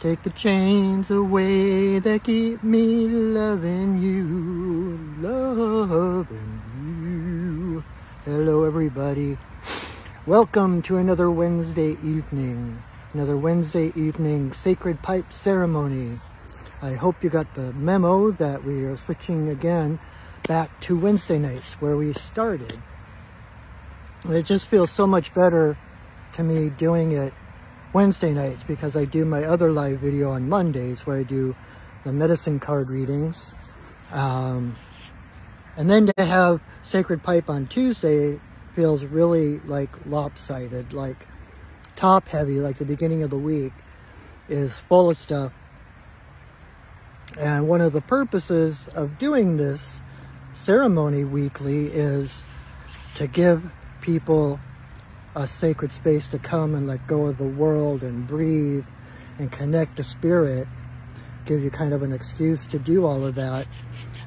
Take the chains away that keep me loving you, loving you. Hello, everybody. Welcome to another Wednesday evening, another Wednesday evening sacred pipe ceremony. I hope you got the memo that we are switching again back to Wednesday nights where we started. It just feels so much better to me doing it Wednesday nights because I do my other live video on Mondays where I do the medicine card readings. Um, and then to have Sacred Pipe on Tuesday feels really like lopsided, like top heavy, like the beginning of the week is full of stuff. And one of the purposes of doing this ceremony weekly is to give people a sacred space to come and let go of the world and breathe and connect to spirit, give you kind of an excuse to do all of that.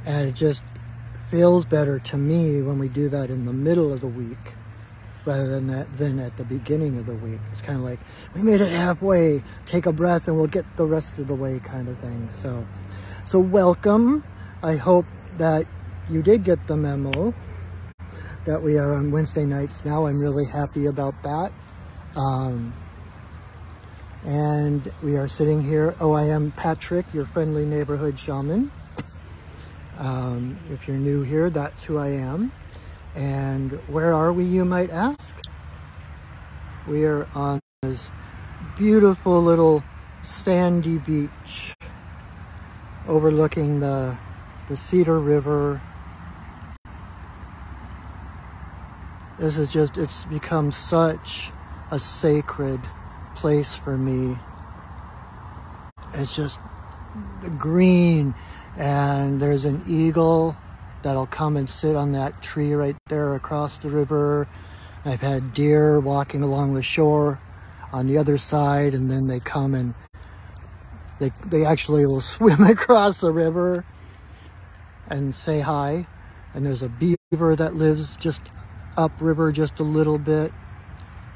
And it just feels better to me when we do that in the middle of the week rather than that than at the beginning of the week. It's kind of like, we made it halfway, take a breath and we'll get the rest of the way kind of thing. So, so welcome. I hope that you did get the memo that we are on Wednesday nights now. I'm really happy about that. Um, and we are sitting here. Oh, I am Patrick, your friendly neighborhood shaman. Um, if you're new here, that's who I am. And where are we, you might ask? We are on this beautiful little sandy beach overlooking the, the Cedar River This is just, it's become such a sacred place for me. It's just the green and there's an eagle that'll come and sit on that tree right there across the river. I've had deer walking along the shore on the other side and then they come and they, they actually will swim across the river and say hi. And there's a beaver that lives just upriver just a little bit.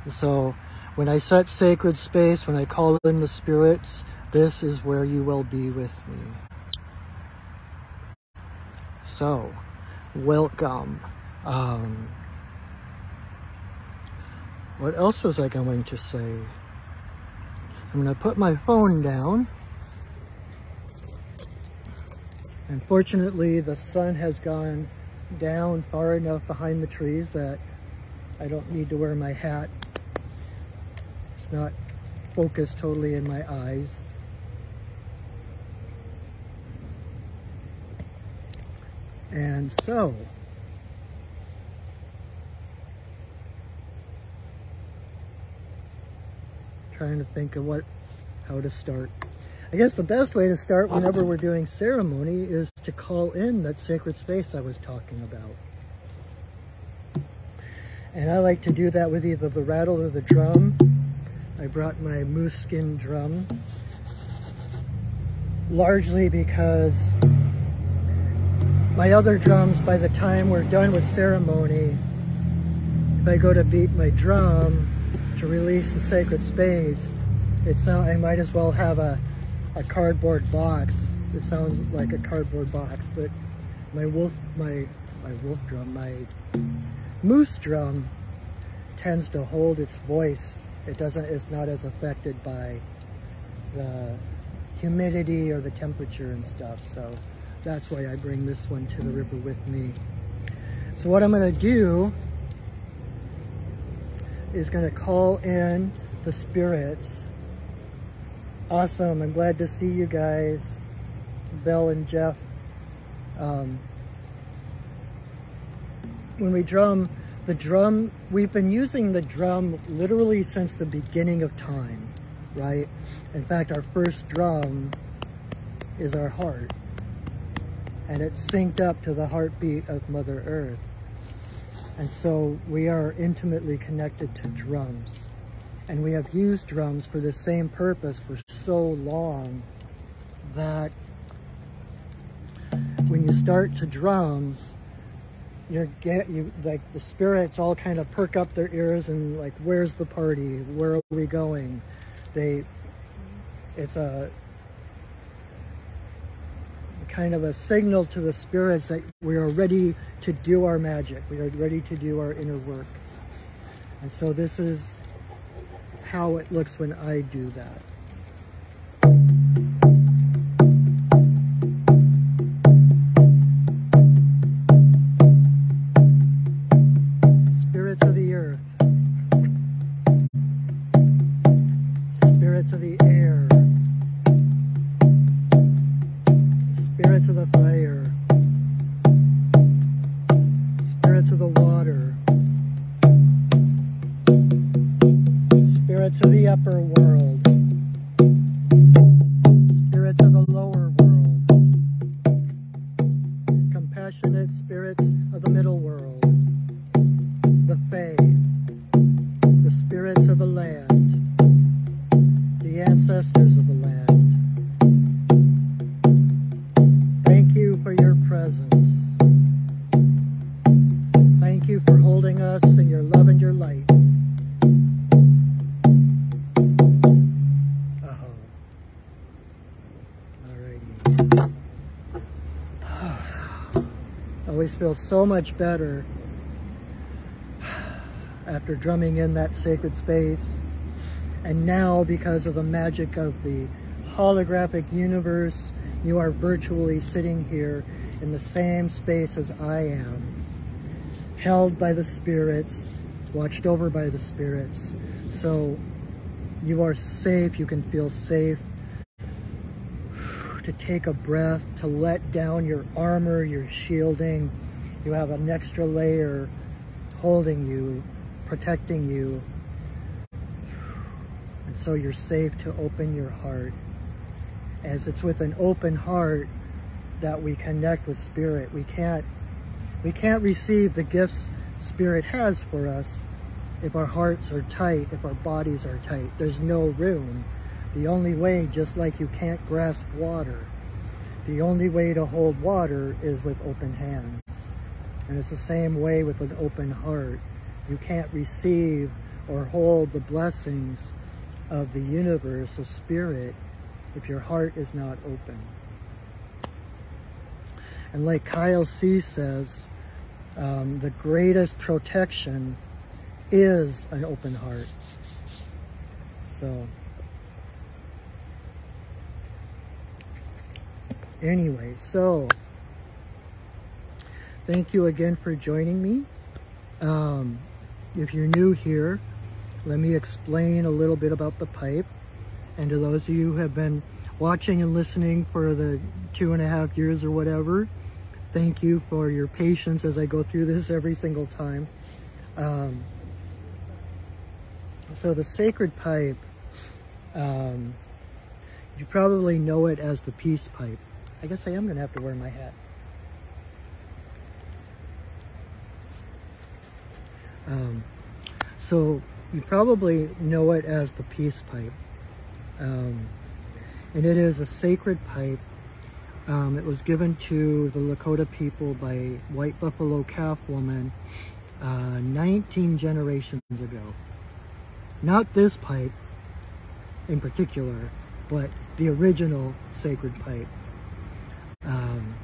So when I set sacred space, when I call in the spirits, this is where you will be with me. So, welcome. Um, what else was I going to say? I'm going to put my phone down. Unfortunately, the sun has gone down far enough behind the trees that I don't need to wear my hat. It's not focused totally in my eyes. And so, trying to think of what, how to start. I guess the best way to start whenever we're doing ceremony is to call in that sacred space I was talking about. And I like to do that with either the rattle or the drum. I brought my moose skin drum, largely because my other drums, by the time we're done with ceremony, if I go to beat my drum to release the sacred space, it's I might as well have a a cardboard box. It sounds like a cardboard box, but my wolf, my, my wolf drum, my moose drum tends to hold its voice. It doesn't, it's not as affected by the humidity or the temperature and stuff. So that's why I bring this one to the river with me. So what I'm gonna do is gonna call in the spirits Awesome. I'm glad to see you guys, Belle and Jeff. Um, when we drum, the drum, we've been using the drum literally since the beginning of time, right? In fact, our first drum is our heart. And it's synced up to the heartbeat of Mother Earth. And so we are intimately connected to drums. And we have used drums for the same purpose for so long that when you start to drum, you get you like the spirits all kind of perk up their ears and like, where's the party? Where are we going? They it's a kind of a signal to the spirits that we are ready to do our magic. We are ready to do our inner work. And so this is how it looks when I do that. Spirits of the earth. Spirits much better after drumming in that sacred space. And now, because of the magic of the holographic universe, you are virtually sitting here in the same space as I am, held by the spirits, watched over by the spirits. So you are safe, you can feel safe to take a breath, to let down your armor, your shielding. You have an extra layer holding you, protecting you. And so you're safe to open your heart. As it's with an open heart that we connect with spirit. We can't we can't receive the gifts spirit has for us if our hearts are tight, if our bodies are tight. There's no room. The only way, just like you can't grasp water, the only way to hold water is with open hands. And it's the same way with an open heart. You can't receive or hold the blessings of the universe of spirit if your heart is not open. And like Kyle C says, um, the greatest protection is an open heart. So, anyway, so thank you again for joining me. Um, if you're new here, let me explain a little bit about the pipe. And to those of you who have been watching and listening for the two and a half years or whatever, thank you for your patience as I go through this every single time. Um, so the sacred pipe, um, you probably know it as the peace pipe. I guess I am going to have to wear my hat. Um, so you probably know it as the peace pipe. Um, and it is a sacred pipe. Um, it was given to the Lakota people by White Buffalo Calf Woman uh, 19 generations ago. Not this pipe in particular, but the original sacred pipe. Um,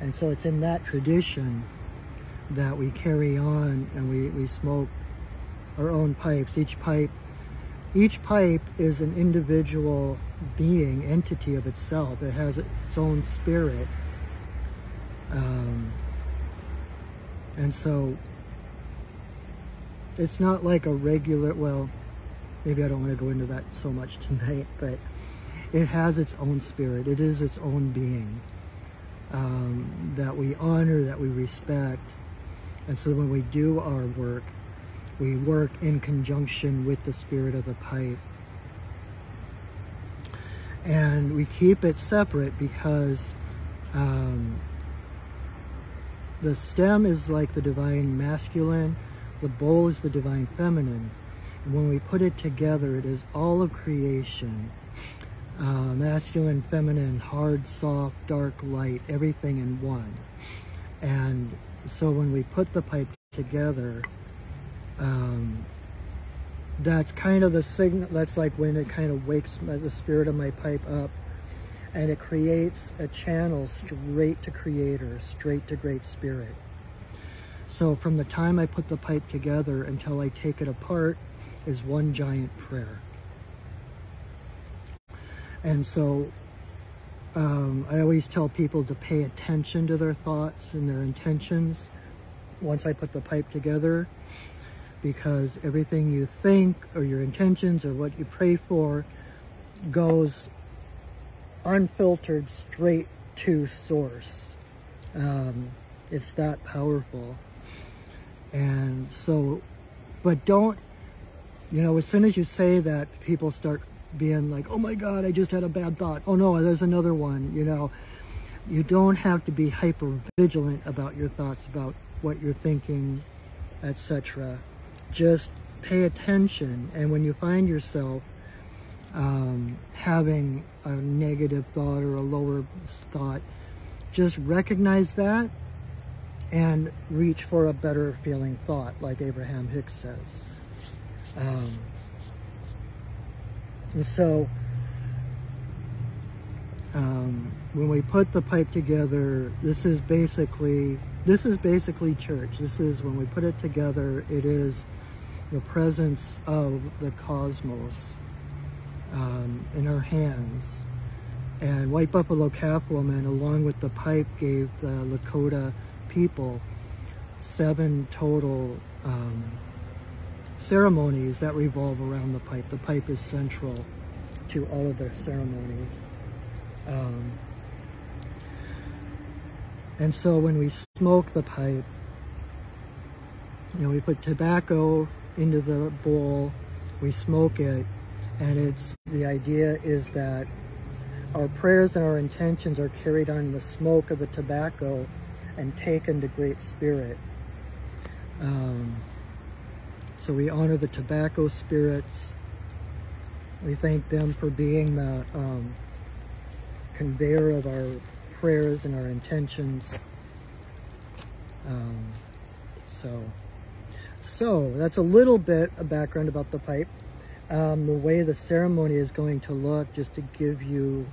and so it's in that tradition that we carry on and we, we smoke our own pipes. Each pipe, each pipe is an individual being, entity of itself. It has its own spirit. Um, and so it's not like a regular, well, maybe I don't want to go into that so much tonight, but it has its own spirit. It is its own being um, that we honor, that we respect. And so when we do our work, we work in conjunction with the spirit of the pipe. And we keep it separate because um, the stem is like the divine masculine, the bowl is the divine feminine. And when we put it together, it is all of creation. Uh, masculine, feminine, hard, soft, dark, light, everything in one. And so when we put the pipe together, um, that's kind of the signal, that's like when it kind of wakes my, the spirit of my pipe up and it creates a channel straight to creator, straight to great spirit. So from the time I put the pipe together until I take it apart is one giant prayer. And so um, I always tell people to pay attention to their thoughts and their intentions once I put the pipe together because everything you think or your intentions or what you pray for goes unfiltered straight to source. Um, it's that powerful. And so, but don't, you know, as soon as you say that, people start being like, oh my God, I just had a bad thought. Oh no, there's another one, you know. You don't have to be hyper vigilant about your thoughts, about what you're thinking, etc. Just pay attention. And when you find yourself um, having a negative thought or a lower thought, just recognize that and reach for a better feeling thought, like Abraham Hicks says. Um, and so, um, when we put the pipe together, this is basically, this is basically church. This is, when we put it together, it is the presence of the cosmos um, in our hands. And White Buffalo Calf Woman, along with the pipe, gave the Lakota people seven total um, ceremonies that revolve around the pipe. The pipe is central to all of their ceremonies. Um, and so when we smoke the pipe, you know, we put tobacco into the bowl, we smoke it, and it's the idea is that our prayers and our intentions are carried on the smoke of the tobacco and taken to Great Spirit. Um, so we honor the tobacco spirits. We thank them for being the um, conveyor of our prayers and our intentions. Um, so, so that's a little bit of background about the pipe um, the way the ceremony is going to look, just to give you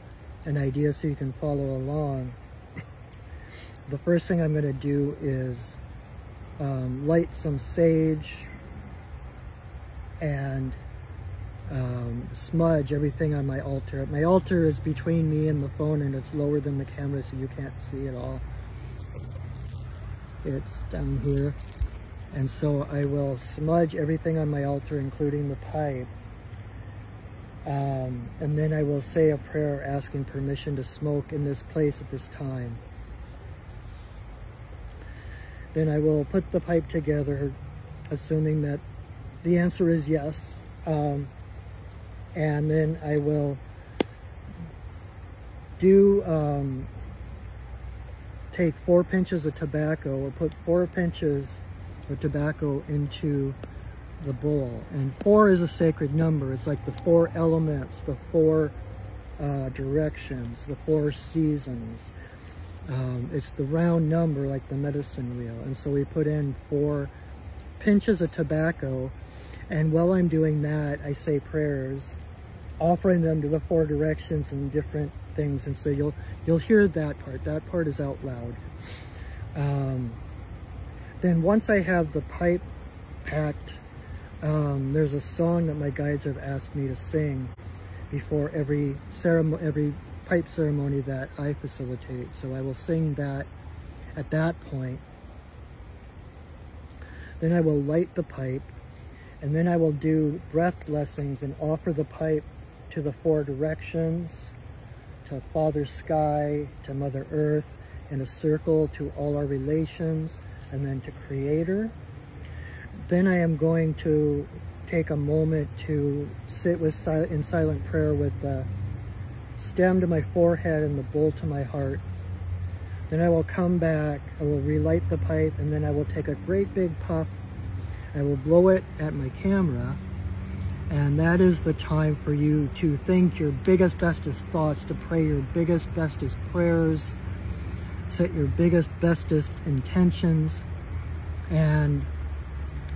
an idea so you can follow along. the first thing I'm going to do is um, light some sage and um, smudge everything on my altar. My altar is between me and the phone and it's lower than the camera so you can't see it all. It's down here. And so I will smudge everything on my altar, including the pipe. Um, and then I will say a prayer asking permission to smoke in this place at this time. Then I will put the pipe together, assuming that the answer is yes. Um, and then I will do um, take four pinches of tobacco or put four pinches of tobacco into the bowl. And four is a sacred number. It's like the four elements, the four uh, directions, the four seasons. Um, it's the round number like the medicine wheel. And so we put in four pinches of tobacco. And while I'm doing that, I say prayers, offering them to the four directions and different things. And so you'll, you'll hear that part. That part is out loud. Um, then once I have the pipe packed um, there's a song that my guides have asked me to sing before every ceremony, every pipe ceremony that I facilitate. So I will sing that at that point. Then I will light the pipe and then I will do breath blessings and offer the pipe to the four directions, to Father Sky, to Mother Earth, in a circle to all our relations, and then to Creator. Then I am going to take a moment to sit with in silent prayer with the stem to my forehead and the bowl to my heart. Then I will come back, I will relight the pipe, and then I will take a great big puff. I will blow it at my camera, and that is the time for you to think your biggest, bestest thoughts, to pray your biggest, bestest prayers, set your biggest, bestest intentions, and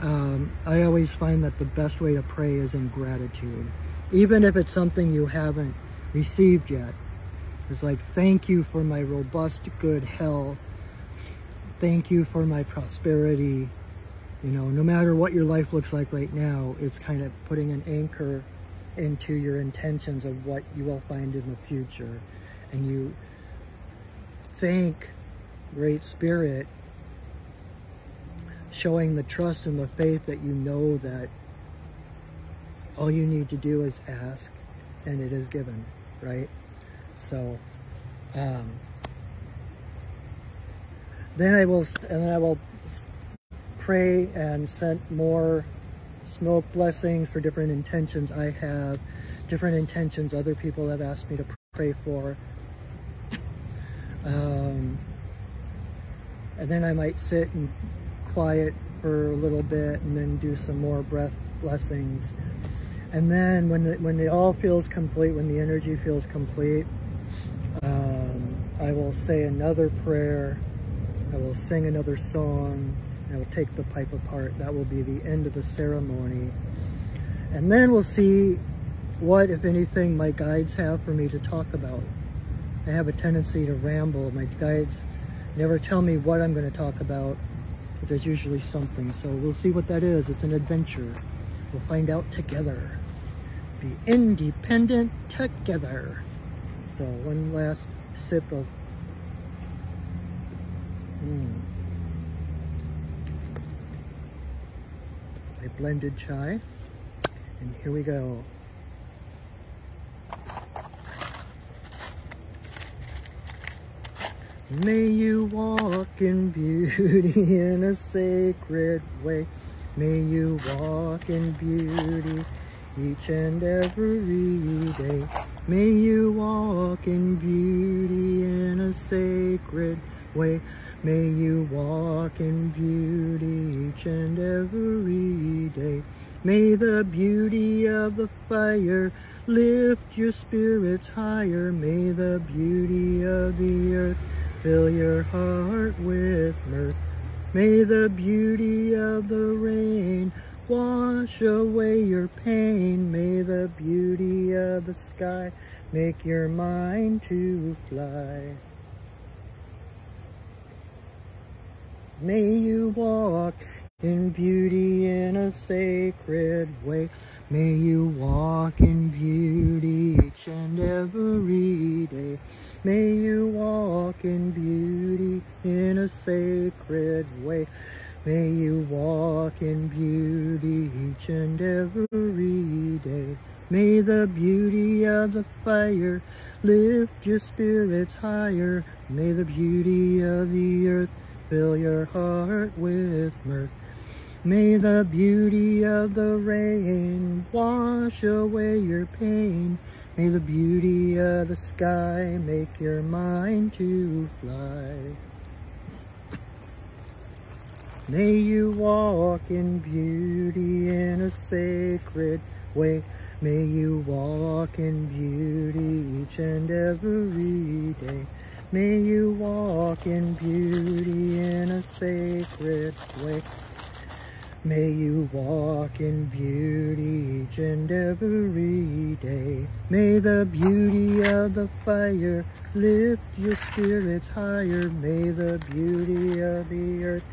um, I always find that the best way to pray is in gratitude. Even if it's something you haven't received yet. It's like, thank you for my robust, good health. Thank you for my prosperity. You know, no matter what your life looks like right now, it's kind of putting an anchor into your intentions of what you will find in the future. And you thank Great Spirit showing the trust and the faith that you know that all you need to do is ask and it is given, right? So, um, then I will, and then I will pray and send more smoke blessings for different intentions I have, different intentions other people have asked me to pray for. Um, and then I might sit and quiet for a little bit and then do some more breath blessings. And then when, the, when it all feels complete, when the energy feels complete, um, I will say another prayer. I will sing another song. I will take the pipe apart. That will be the end of the ceremony. And then we'll see what, if anything, my guides have for me to talk about. I have a tendency to ramble. My guides never tell me what I'm going to talk about but there's usually something. So we'll see what that is. It's an adventure. We'll find out together. Be independent together. So one last sip of mm, a blended chai. And here we go. May you walk in beauty in a sacred way. May you walk in beauty each and every day. May you walk in beauty in a sacred way. May you walk in beauty each and every day. May the beauty of the fire lift your spirits higher. May the beauty of the earth Fill your heart with mirth. May the beauty of the rain wash away your pain. May the beauty of the sky make your mind to fly. May you walk in beauty in a sacred way. May you walk in beauty each and every day. May you walk in beauty in a sacred way. May you walk in beauty each and every day. May the beauty of the fire lift your spirits higher. May the beauty of the earth fill your heart with mirth. May the beauty of the rain wash away your pain. May the beauty of the sky make your mind to fly. May you walk in beauty in a sacred way. May you walk in beauty each and every day. May you walk in beauty in a sacred way. May you walk in beauty each and every day. May the beauty of the fire lift your spirits higher. May the beauty of the earth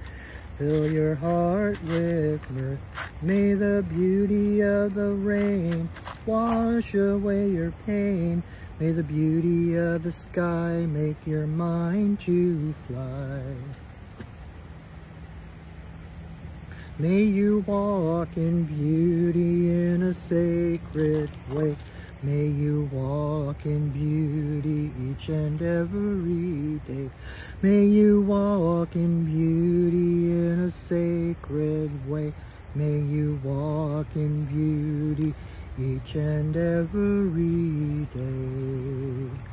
fill your heart with mirth. May the beauty of the rain wash away your pain. May the beauty of the sky make your mind to fly. May you walk in beauty in a sacred way. May you walk in beauty each and every day. May you walk in beauty in a sacred way. May you walk in beauty each and every day.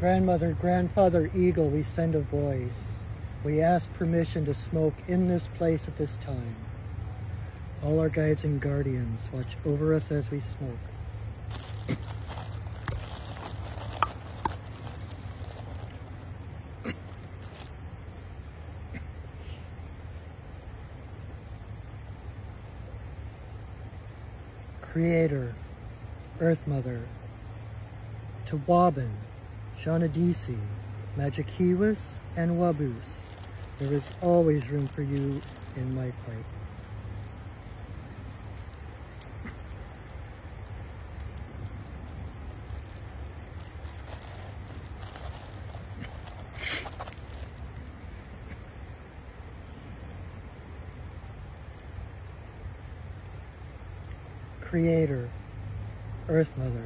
Grandmother, grandfather eagle, we send a voice. We ask permission to smoke in this place at this time. All our guides and guardians watch over us as we smoke. Creator, Earth Mother, Tawabin, Shawnodese, Mudjekeewis, and Waboose. There is always room for you in my pipe. Creator, Earth Mother,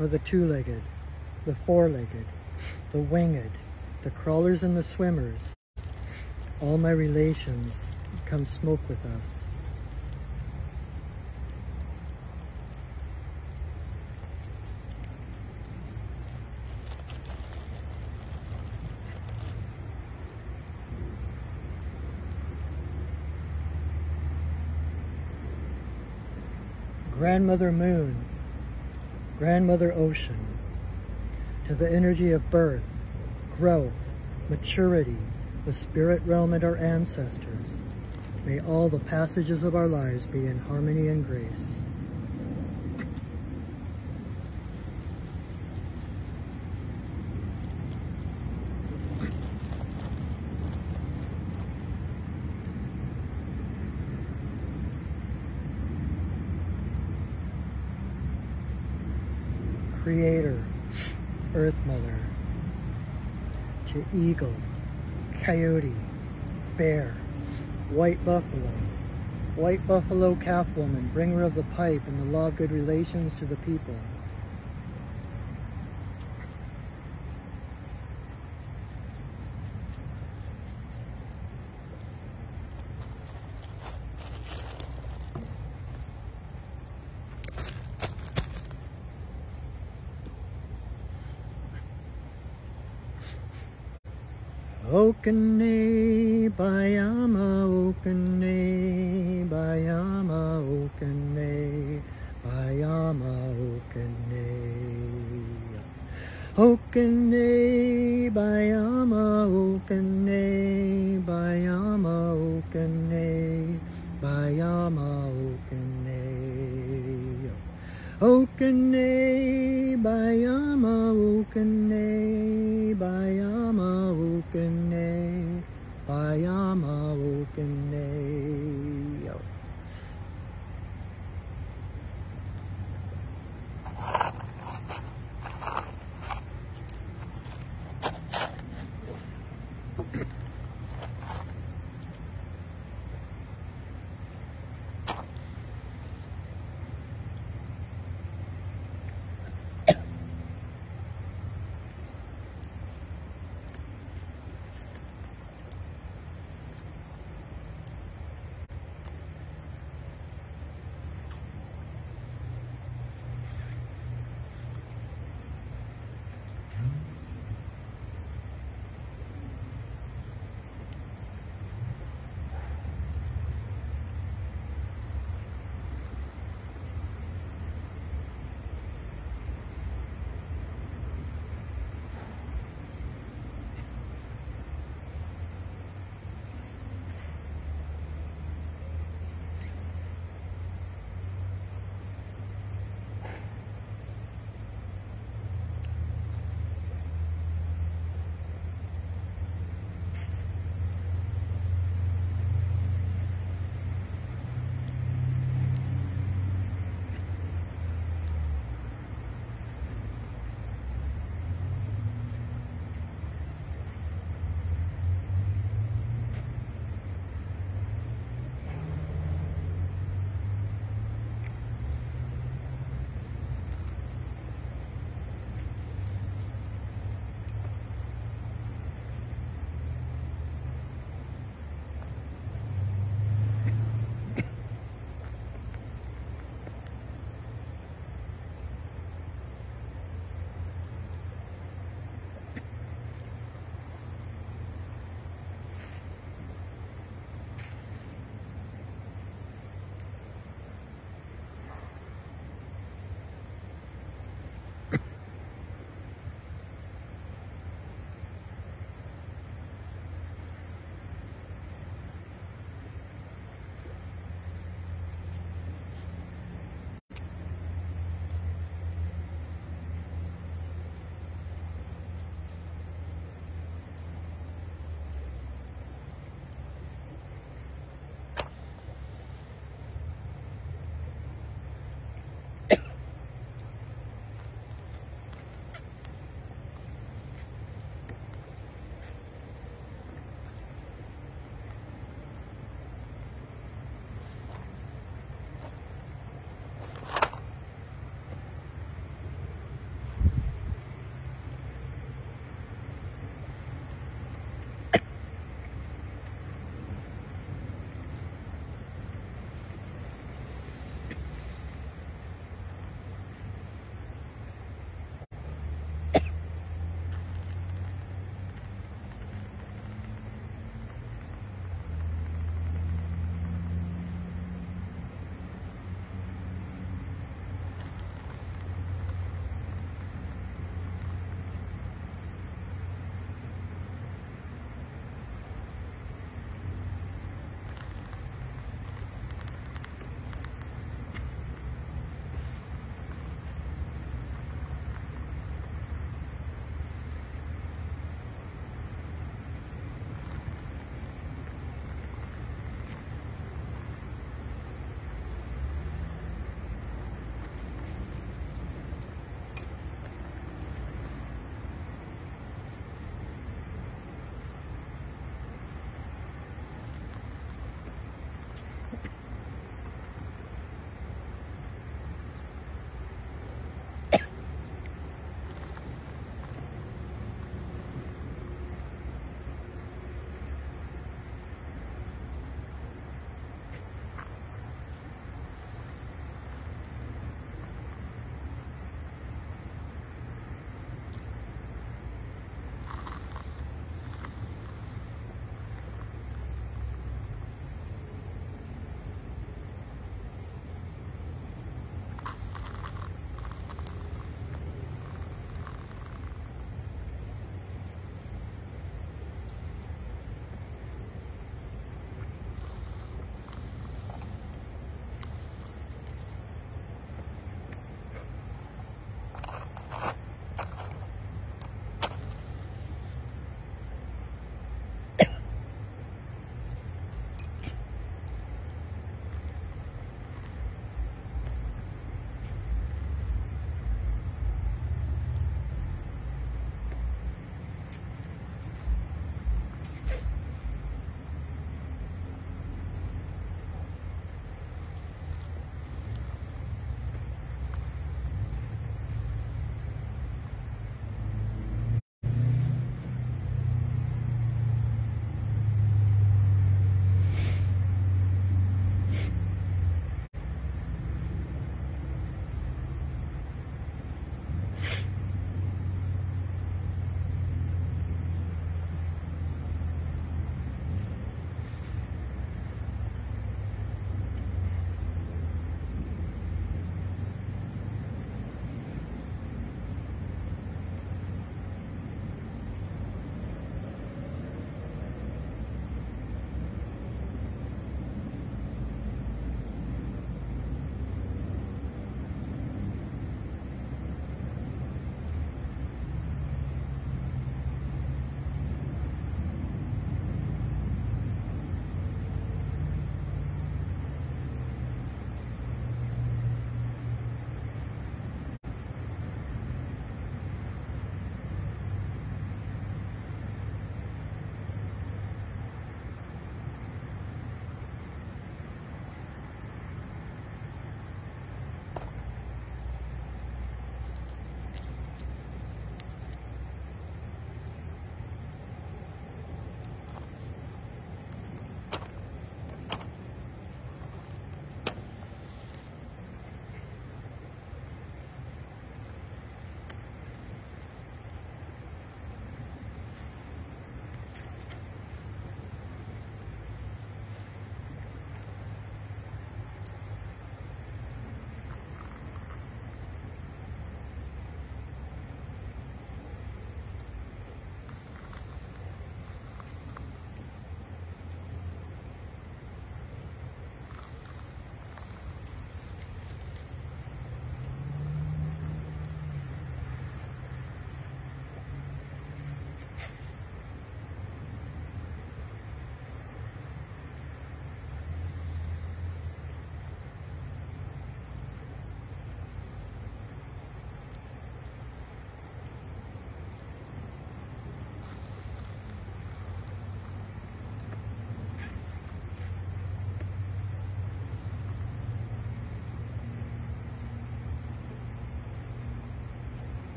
for the two-legged, the four-legged, the winged, the crawlers and the swimmers, all my relations come smoke with us. Grandmother Moon, Grandmother Ocean, to the energy of birth, growth, maturity, the spirit realm and our ancestors, may all the passages of our lives be in harmony and grace. Creator, Earth Mother, to eagle, coyote, bear, white buffalo, white buffalo calf woman, bringer of the pipe and the law of good relations to the people. Okane Bayama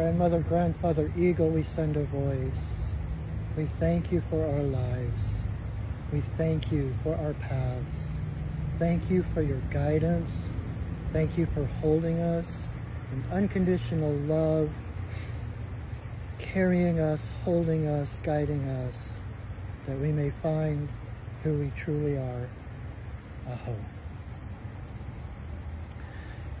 Grandmother, Grandfather Eagle, we send a voice. We thank you for our lives. We thank you for our paths. Thank you for your guidance. Thank you for holding us in unconditional love, carrying us, holding us, guiding us, that we may find who we truly are.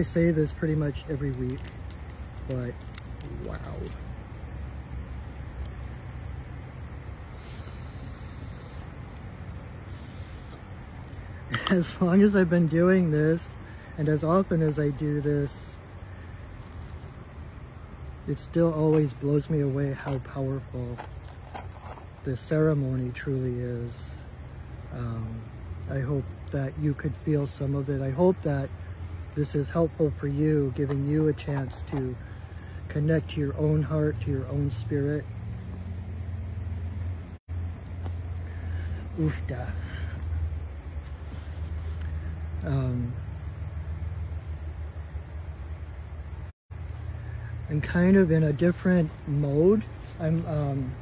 I say this pretty much every week, but wow. As long as I've been doing this, and as often as I do this, it still always blows me away how powerful this ceremony truly is. Um, I hope that you could feel some of it. I hope that this is helpful for you, giving you a chance to connect to your own heart, to your own spirit. Oofda. Um, I'm kind of in a different mode. I'm um,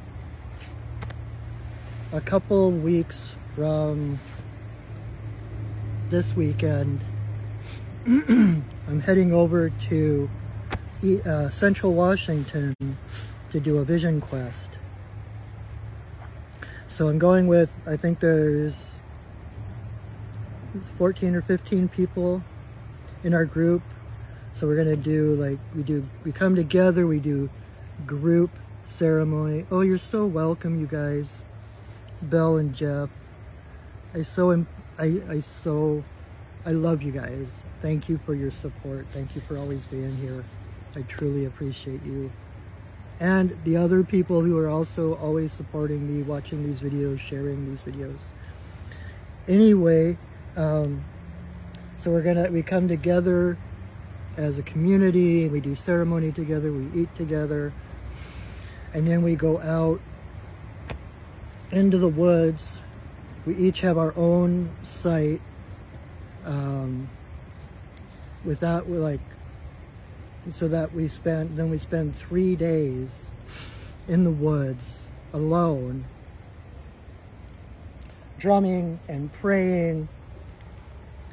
a couple weeks from this weekend. I'm heading over to uh, Central Washington to do a vision quest. So I'm going with, I think there's 14 or 15 people in our group. So we're gonna do like, we do, we come together, we do group ceremony. Oh, you're so welcome, you guys. Belle and Jeff. I so, I, I so, I love you guys. Thank you for your support. Thank you for always being here. I truly appreciate you. And the other people who are also always supporting me, watching these videos, sharing these videos. Anyway, um, so we're gonna, we come together as a community, we do ceremony together, we eat together, and then we go out into the woods. We each have our own site. Um, without we're like, so that we spend, then we spend three days in the woods alone, drumming and praying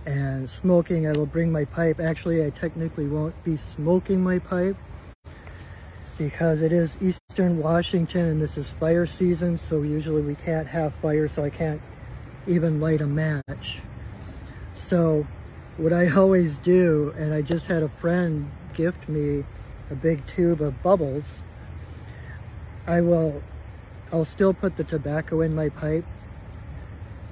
and smoking. I will bring my pipe. Actually, I technically won't be smoking my pipe because it is Eastern Washington and this is fire season. So usually we can't have fire, so I can't even light a match. So what I always do, and I just had a friend gift me a big tube of bubbles, I will, I'll still put the tobacco in my pipe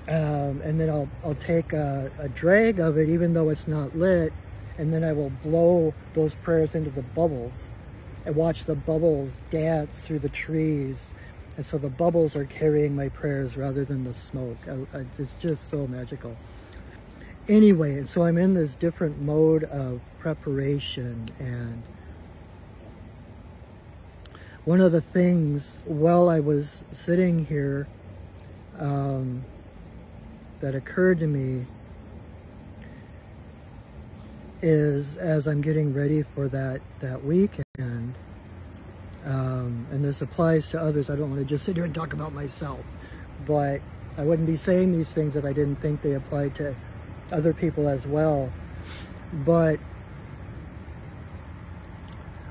um, and then I'll, I'll take a, a drag of it even though it's not lit and then I will blow those prayers into the bubbles. And watch the bubbles dance through the trees and so the bubbles are carrying my prayers rather than the smoke. I, I, it's just so magical anyway and so I'm in this different mode of preparation and one of the things while I was sitting here um, that occurred to me is as I'm getting ready for that that weekend, um, and this applies to others. I don't want to just sit here and talk about myself, but I wouldn't be saying these things if I didn't think they applied to other people as well. But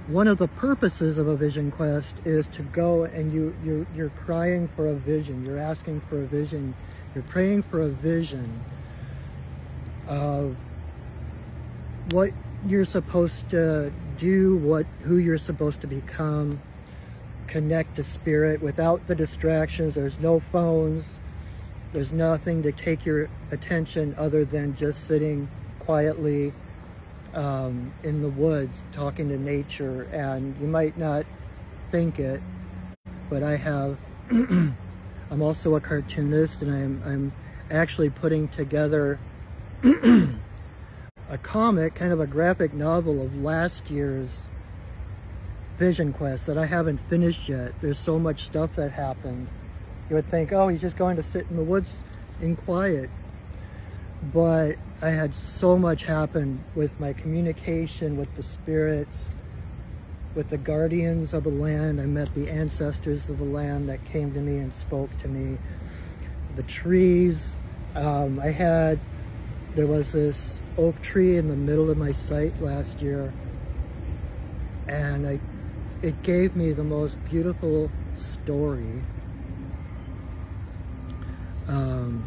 one of the purposes of a vision quest is to go and you you're, you're crying for a vision. You're asking for a vision you're praying for a vision of what you're supposed to do, what who you're supposed to become, connect to spirit without the distractions. There's no phones. There's nothing to take your attention other than just sitting quietly um, in the woods, talking to nature. And you might not think it, but I have, I'm also a cartoonist and I'm, I'm actually putting together a comic, kind of a graphic novel of last year's Vision Quest that I haven't finished yet. There's so much stuff that happened. You would think, oh, he's just going to sit in the woods in quiet. But I had so much happen with my communication with the spirits, with the guardians of the land. I met the ancestors of the land that came to me and spoke to me. The trees. Um, I had, there was this oak tree in the middle of my site last year and I, it gave me the most beautiful story. Um,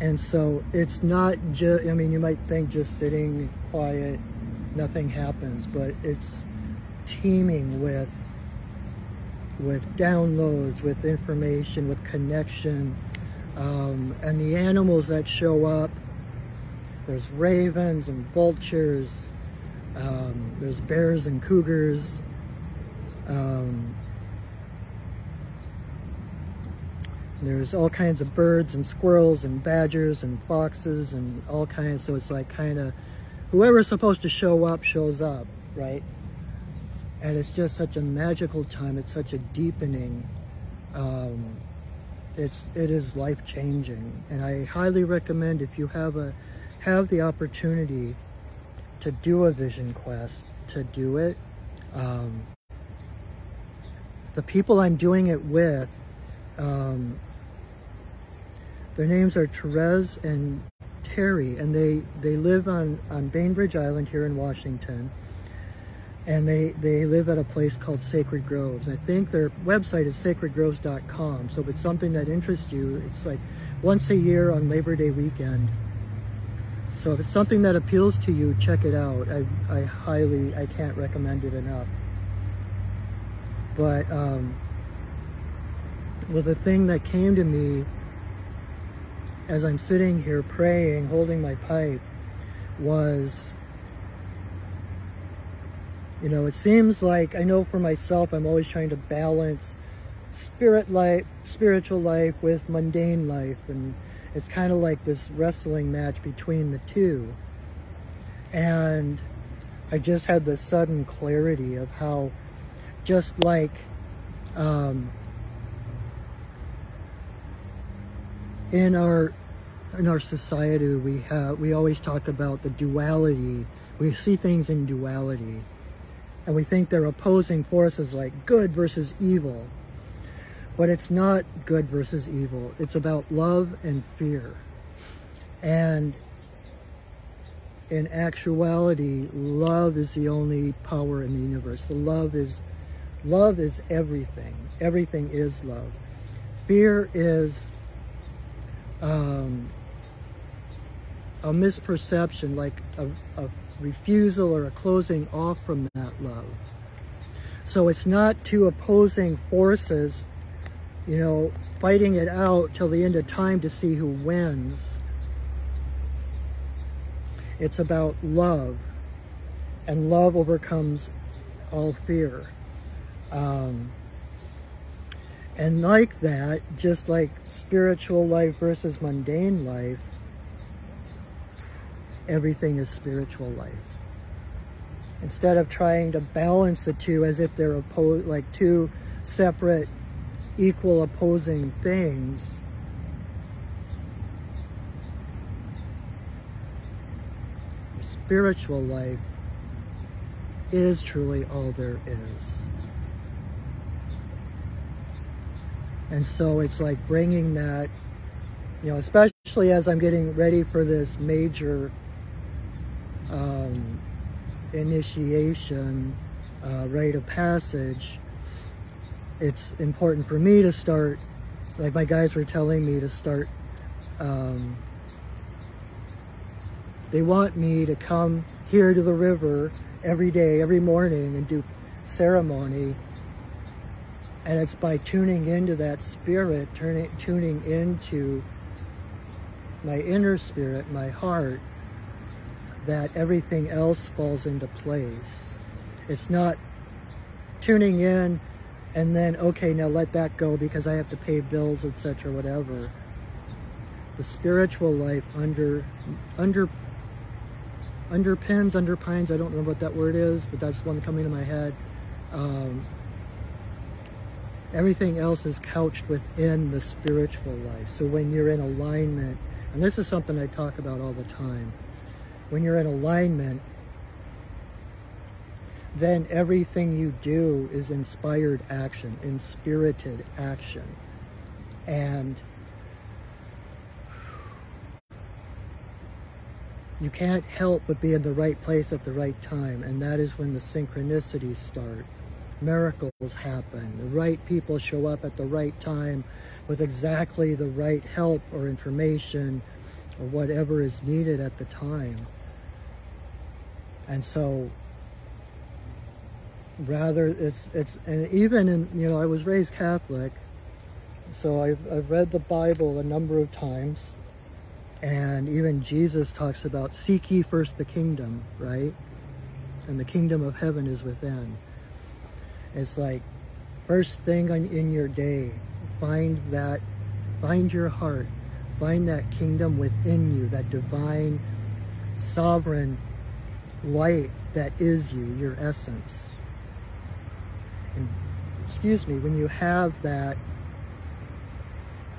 and so it's not just, I mean, you might think just sitting quiet, nothing happens, but it's teeming with with downloads, with information, with connection, um, and the animals that show up, there's ravens and vultures, um, there's bears and cougars, um, there's all kinds of birds and squirrels and badgers and foxes and all kinds, so it's like kind of, whoever's supposed to show up shows up, right? And it's just such a magical time, it's such a deepening, um, it's it is life changing and I highly recommend if you have a have the opportunity to do a vision quest to do it um, the people I'm doing it with um, their names are Therese and Terry and they they live on on Bainbridge Island here in Washington and they, they live at a place called Sacred Groves. I think their website is sacredgroves.com. So if it's something that interests you, it's like once a year on Labor Day weekend. So if it's something that appeals to you, check it out. I, I highly, I can't recommend it enough. But, um, well, the thing that came to me as I'm sitting here praying, holding my pipe, was you know, it seems like, I know for myself, I'm always trying to balance spirit life, spiritual life with mundane life. And it's kind of like this wrestling match between the two. And I just had this sudden clarity of how just like um, in our in our society we have we always talk about the duality we see things in duality and we think they're opposing forces like good versus evil. But it's not good versus evil. It's about love and fear. And in actuality, love is the only power in the universe. The love is love is everything. Everything is love. Fear is um, a misperception, like a, a refusal or a closing off from that love. So it's not two opposing forces, you know, fighting it out till the end of time to see who wins. It's about love, and love overcomes all fear. Um, and like that, just like spiritual life versus mundane life, everything is spiritual life. Instead of trying to balance the two as if they're opposed, like two separate, equal opposing things, spiritual life is truly all there is. And so it's like bringing that, you know, especially as I'm getting ready for this major um, initiation, uh, rite of passage, it's important for me to start, like my guys were telling me to start Um, they want me to come here to the river every day, every morning and do ceremony. And it's by tuning into that spirit, turning, tuning into my inner spirit, my heart, that everything else falls into place. It's not tuning in and then, okay, now let that go because I have to pay bills, etc., whatever. The spiritual life under, under, underpins, underpines, I don't know what that word is, but that's one coming to my head. Um, everything else is couched within the spiritual life. So when you're in alignment, and this is something I talk about all the time, when you're in alignment, then everything you do is inspired action, inspirited action. And you can't help but be in the right place at the right time. And that is when the synchronicities start. Miracles happen. The right people show up at the right time with exactly the right help or information or whatever is needed at the time. And so rather it's it's and even in you know I was raised Catholic so I've, I've read the Bible a number of times and even Jesus talks about seek ye first the kingdom right and the kingdom of heaven is within it's like first thing on, in your day find that find your heart find that kingdom within you that divine sovereign light that is you your essence and excuse me, when you have that,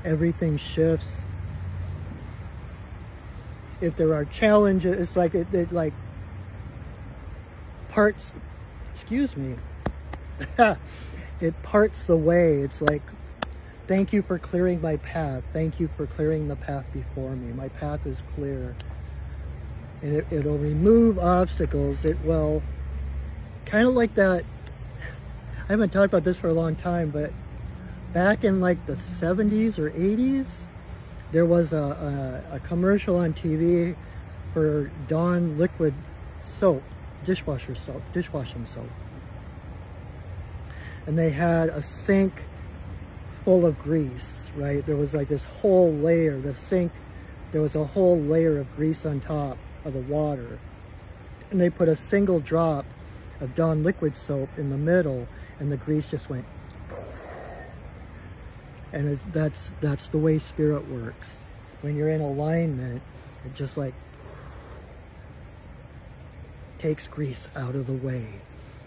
everything shifts. If there are challenges, it's like it, it like parts, excuse me, it parts the way. It's like, thank you for clearing my path. Thank you for clearing the path before me. My path is clear. And it, it'll remove obstacles. It will, kind of like that I haven't talked about this for a long time, but back in like the 70s or 80s, there was a, a, a commercial on TV for Dawn liquid soap, dishwasher soap, dishwashing soap. And they had a sink full of grease, right? There was like this whole layer, the sink, there was a whole layer of grease on top of the water. And they put a single drop of Dawn liquid soap in the middle and the grease just went and it, that's that's the way spirit works when you're in alignment it just like takes grease out of the way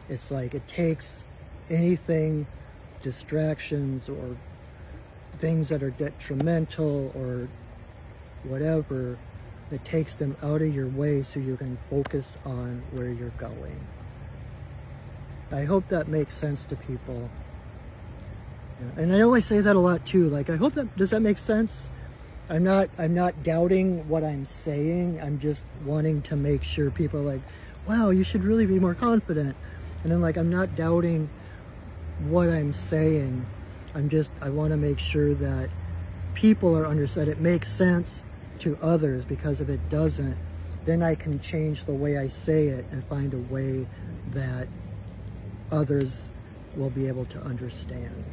it's like it takes anything distractions or things that are detrimental or whatever that takes them out of your way so you can focus on where you're going I hope that makes sense to people. And I always say that a lot too. Like, I hope that, does that make sense? I'm not, I'm not doubting what I'm saying. I'm just wanting to make sure people are like, wow, you should really be more confident. And then like, I'm not doubting what I'm saying. I'm just, I want to make sure that people are understood. It makes sense to others because if it doesn't, then I can change the way I say it and find a way that others will be able to understand.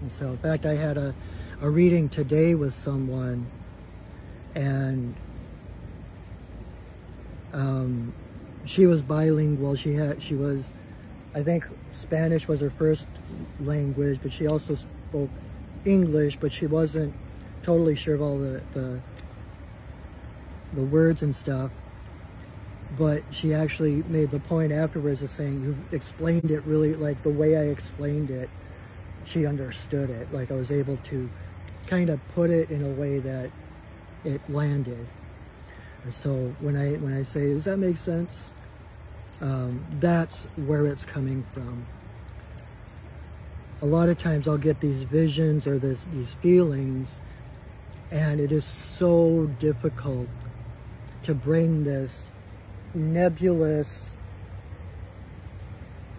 And so, in fact, I had a, a reading today with someone and um, she was bilingual. She had, she was, I think Spanish was her first language, but she also spoke English, but she wasn't totally sure of all the, the, the words and stuff. But she actually made the point afterwards of saying you explained it really like the way I explained it she understood it. Like I was able to kind of put it in a way that it landed. And so when I when I say does that make sense um, that's where it's coming from a lot of times I'll get these visions or this these feelings and it is so difficult to bring this nebulous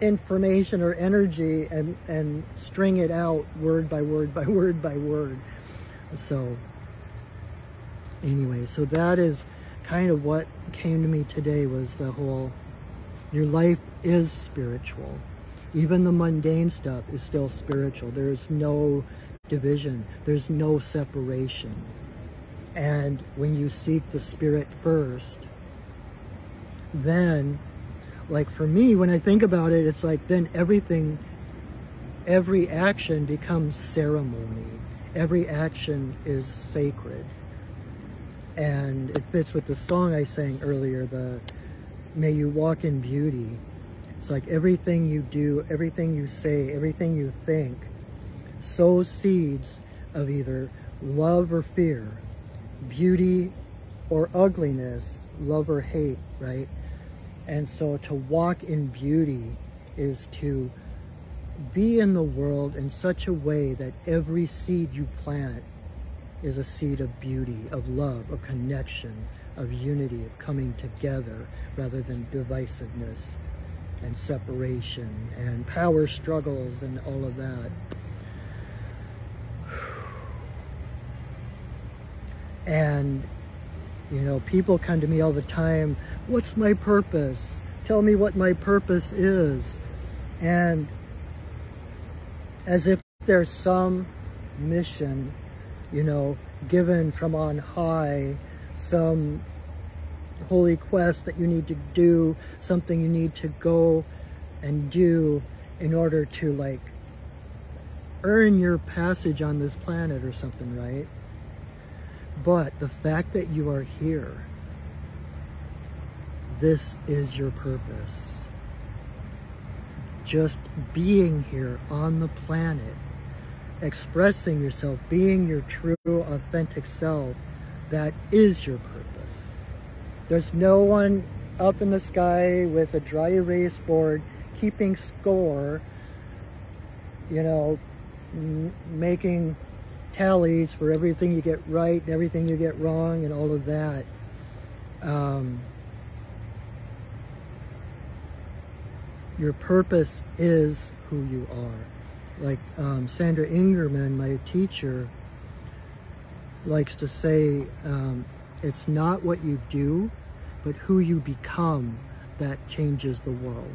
information or energy and, and string it out word by word by word by word. So anyway, so that is kind of what came to me today was the whole, your life is spiritual. Even the mundane stuff is still spiritual. There's no division. There's no separation. And when you seek the spirit first, then, like for me, when I think about it, it's like then everything, every action becomes ceremony. Every action is sacred. And it fits with the song I sang earlier, the May You Walk in Beauty. It's like everything you do, everything you say, everything you think sows seeds of either love or fear, beauty or ugliness, love or hate, right? And so to walk in beauty is to be in the world in such a way that every seed you plant is a seed of beauty, of love, of connection, of unity, of coming together rather than divisiveness and separation and power struggles and all of that. And, you know, people come to me all the time, what's my purpose? Tell me what my purpose is. And as if there's some mission, you know, given from on high, some holy quest that you need to do, something you need to go and do in order to like earn your passage on this planet or something, right? But the fact that you are here, this is your purpose. Just being here on the planet, expressing yourself, being your true, authentic self, that is your purpose. There's no one up in the sky with a dry erase board keeping score, you know, making tallies for everything you get right and everything you get wrong and all of that. Um, your purpose is who you are. Like um, Sandra Ingerman, my teacher, likes to say, um, it's not what you do, but who you become that changes the world.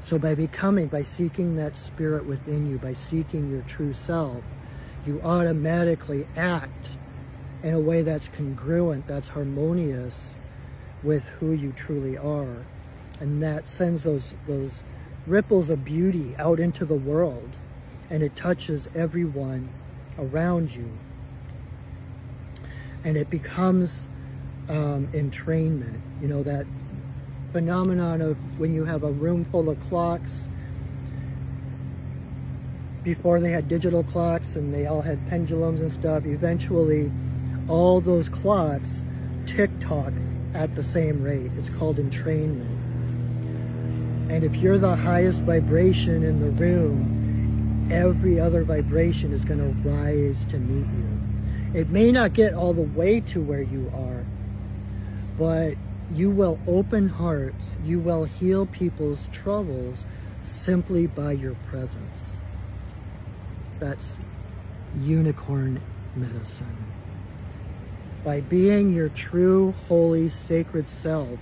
So by becoming, by seeking that spirit within you, by seeking your true self, you automatically act in a way that's congruent, that's harmonious with who you truly are. And that sends those, those ripples of beauty out into the world and it touches everyone around you. And it becomes um, entrainment, you know, that phenomenon of when you have a room full of clocks before they had digital clocks and they all had pendulums and stuff, eventually all those clocks tick-tock at the same rate. It's called entrainment. And if you're the highest vibration in the room, every other vibration is going to rise to meet you. It may not get all the way to where you are, but you will open hearts, you will heal people's troubles simply by your presence. That's unicorn medicine. By being your true, holy, sacred self,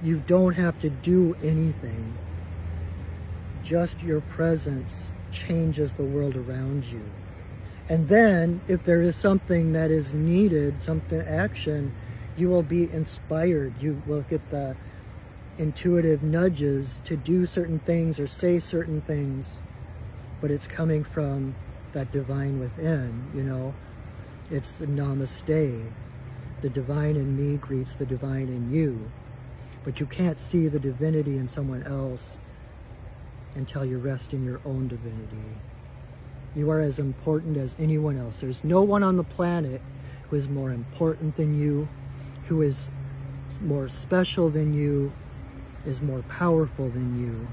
you don't have to do anything. Just your presence changes the world around you. And then, if there is something that is needed, something action, you will be inspired. You will get the intuitive nudges to do certain things or say certain things but it's coming from that divine within, you know. It's the namaste. The divine in me greets the divine in you. But you can't see the divinity in someone else until you rest in your own divinity. You are as important as anyone else. There's no one on the planet who is more important than you, who is more special than you, is more powerful than you.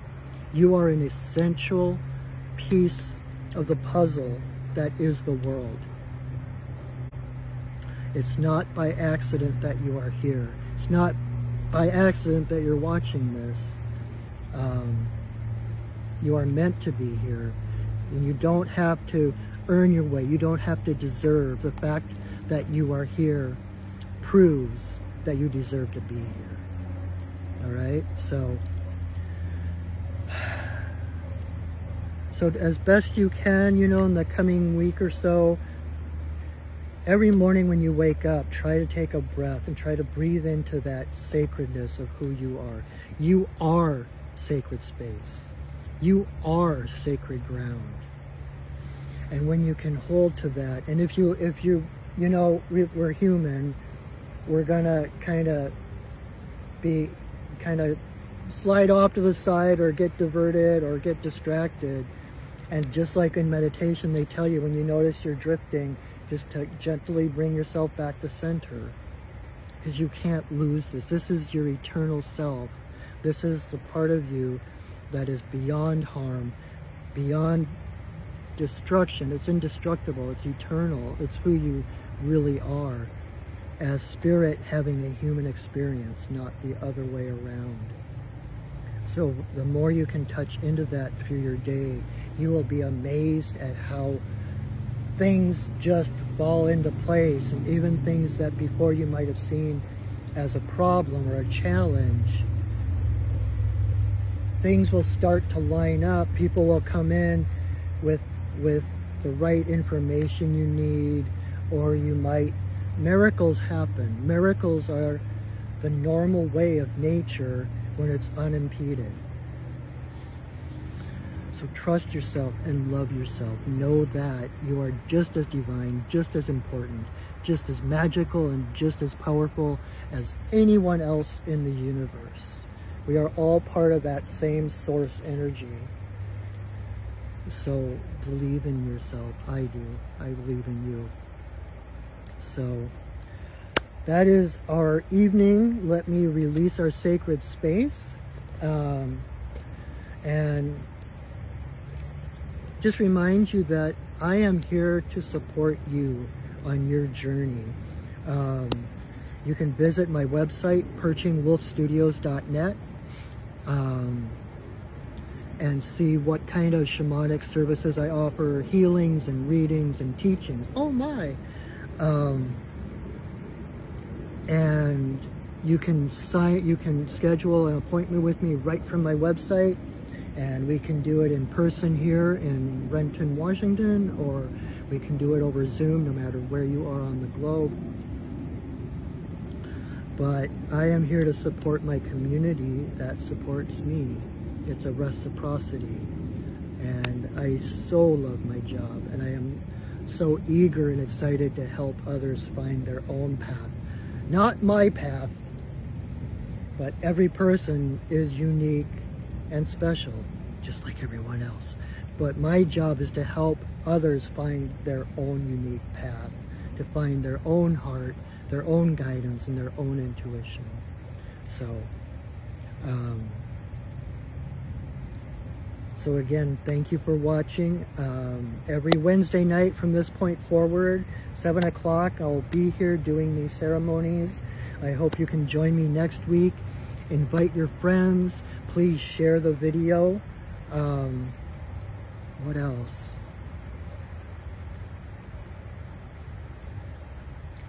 You are an essential piece of the puzzle that is the world. It's not by accident that you are here. It's not by accident that you're watching this. Um, you are meant to be here. And you don't have to earn your way. You don't have to deserve. The fact that you are here proves that you deserve to be here. All right? So, so as best you can, you know, in the coming week or so, every morning when you wake up, try to take a breath and try to breathe into that sacredness of who you are. You are sacred space. You are sacred ground. And when you can hold to that, and if you, if you, you know, we, we're human, we're gonna kind of be, kind of slide off to the side or get diverted or get distracted. And just like in meditation, they tell you when you notice you're drifting, just to gently bring yourself back to center because you can't lose this. This is your eternal self. This is the part of you that is beyond harm, beyond destruction. It's indestructible. It's eternal. It's who you really are as spirit having a human experience, not the other way around. So the more you can touch into that through your day, you will be amazed at how things just fall into place and even things that before you might have seen as a problem or a challenge things will start to line up people will come in with with the right information you need or you might miracles happen miracles are the normal way of nature when it's unimpeded so trust yourself and love yourself. Know that you are just as divine, just as important, just as magical and just as powerful as anyone else in the universe. We are all part of that same source energy. So believe in yourself. I do. I believe in you. So that is our evening. Let me release our sacred space. Um, and just remind you that I am here to support you on your journey. Um, you can visit my website, perchingwolfstudios.net, um, and see what kind of shamanic services I offer, healings and readings and teachings. Oh my! Um, and you can sign, you can schedule an appointment with me right from my website and we can do it in person here in Renton, Washington, or we can do it over Zoom no matter where you are on the globe. But I am here to support my community that supports me. It's a reciprocity. And I so love my job and I am so eager and excited to help others find their own path. Not my path, but every person is unique and special, just like everyone else. But my job is to help others find their own unique path, to find their own heart, their own guidance, and their own intuition. So, um, so again, thank you for watching. Um, every Wednesday night from this point forward, 7 o'clock, I'll be here doing these ceremonies. I hope you can join me next week invite your friends please share the video um, what else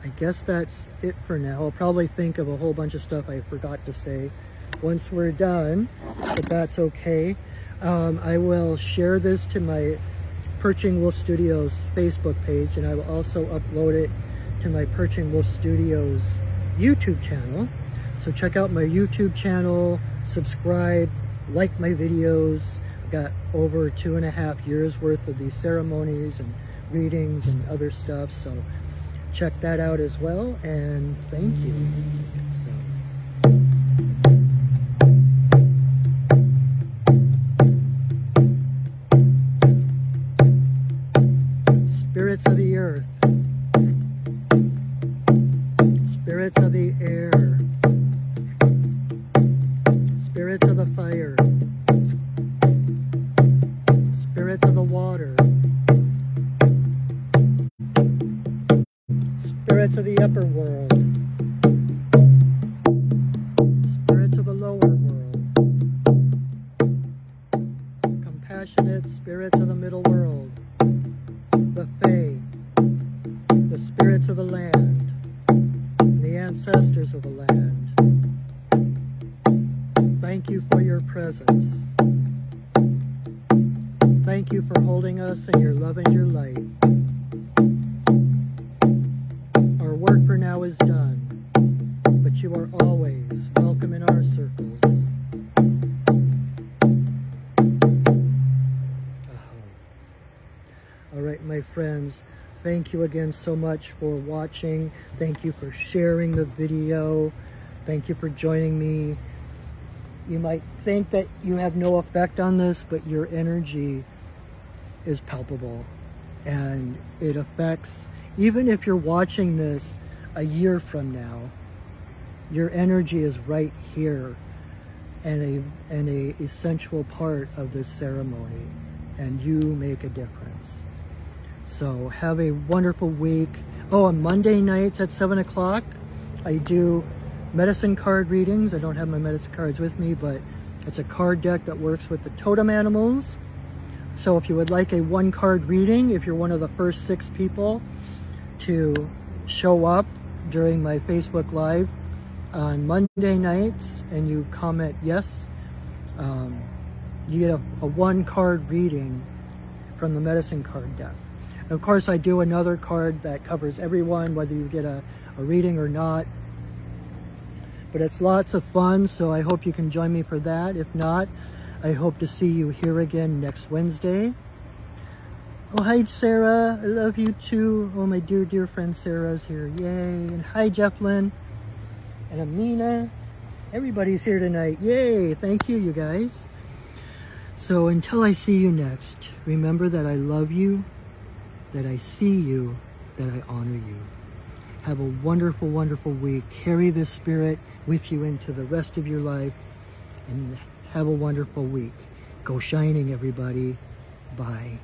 I guess that's it for now I'll probably think of a whole bunch of stuff I forgot to say once we're done but that's okay um, I will share this to my Perching Wolf Studios Facebook page and I will also upload it to my Perching Wolf Studios YouTube channel so check out my YouTube channel, subscribe, like my videos. I've got over two and a half years worth of these ceremonies and readings and other stuff. So check that out as well. And thank you. So. Friends, thank you again so much for watching. Thank you for sharing the video. Thank you for joining me. You might think that you have no effect on this, but your energy is palpable and it affects, even if you're watching this a year from now, your energy is right here and a, and a essential part of this ceremony and you make a difference. So have a wonderful week. Oh, on Monday nights at 7 o'clock, I do medicine card readings. I don't have my medicine cards with me, but it's a card deck that works with the totem animals. So if you would like a one card reading, if you're one of the first six people to show up during my Facebook Live on Monday nights and you comment yes, um, you get a, a one card reading from the medicine card deck. Of course, I do another card that covers everyone, whether you get a, a reading or not. But it's lots of fun, so I hope you can join me for that. If not, I hope to see you here again next Wednesday. Oh, hi, Sarah. I love you too. Oh, my dear, dear friend Sarah's here. Yay. And hi, Jefflin. And Amina. Everybody's here tonight. Yay. Thank you, you guys. So until I see you next, remember that I love you that I see you, that I honor you. Have a wonderful, wonderful week. Carry this spirit with you into the rest of your life and have a wonderful week. Go shining, everybody. Bye.